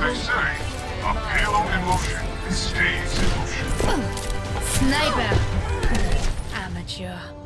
they say, a payload in motion stays in motion. Sniper! Amateur.